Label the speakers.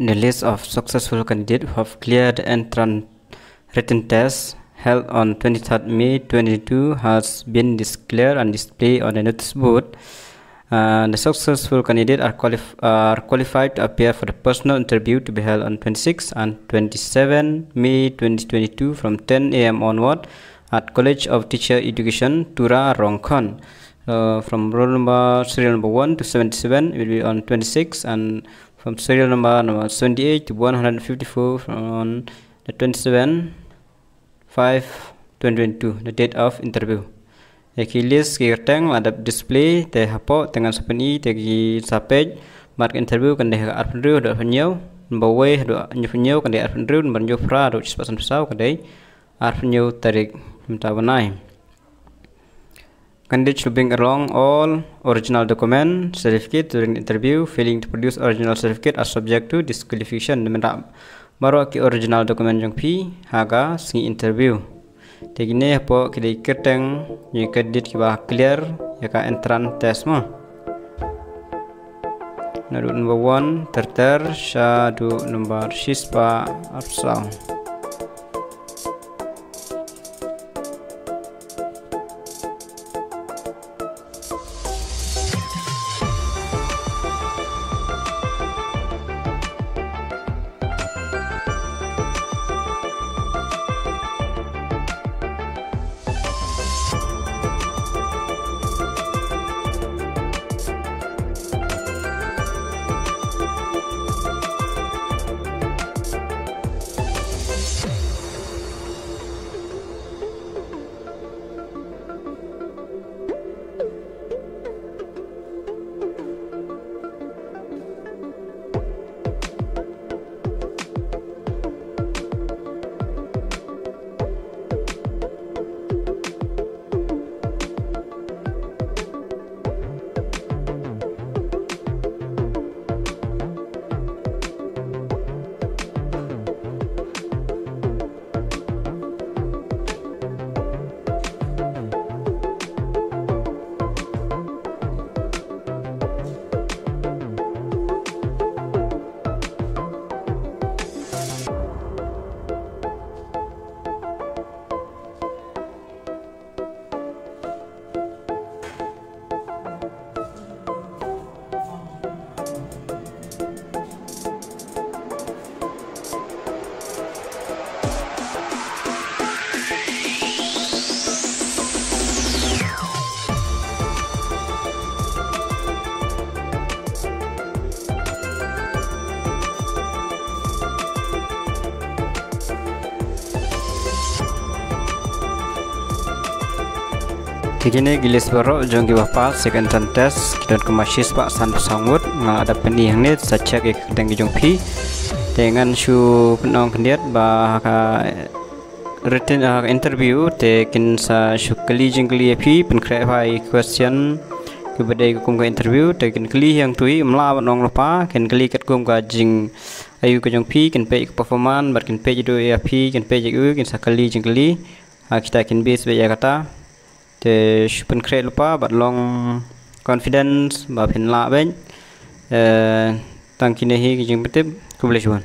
Speaker 1: The list of successful candidates who have cleared the entrance written test held on 23rd May 2022 has been declared and displayed on the notice board. Uh, the successful candidates are, qualif- are, qualified to appear for the personal interview to be held on 26 and 27 May 2022 from 10 a.m. onward at College of Teacher Education, Tura, Rongkon. Uh, from roll number serial number 1 to 77 will be on 26 and from serial number number 78 to 154 on the 27 5 2022 the date of interview. Eki list ki kerteng adap display te hapo dengan sepeni te ki sapej. Mark interview kan deh ar penriu do penyo number way do nyu penyo kan deh ar penriu number nyu fra do cispasan pesau kan deh ar penyo tarik minta benai Candidate should bring along all original document, certificate during interview. Failing to produce original certificate are subject to disqualification. Demendak baru ki original document jong pi haga singi interview. Tegine po kili kerteng ni candidate ki bah clear ya ka entran test mo. Nadu number one terter syadu number sispa apsang. Kini gilis baru jong ki bapa second test dan kemasis pak san pesangut ngal ada peni yang net saja ke kedeng jong pi dengan su penong kendiat bah written uh, interview te kin sa su kali jeng kali pi pen kre pai question ke badai kum ka interview te kin kali yang tui mla nong lupa kin kali kat kum ka jing ayu ke jong pi kin pe performan bar kin pe jido ya pi kin pe sa kali jeng kali kita kin base be ya kata te pen kre lupa bat long confidence ba pin la ben eh tang kine hi ki jing betep ku boleh cuan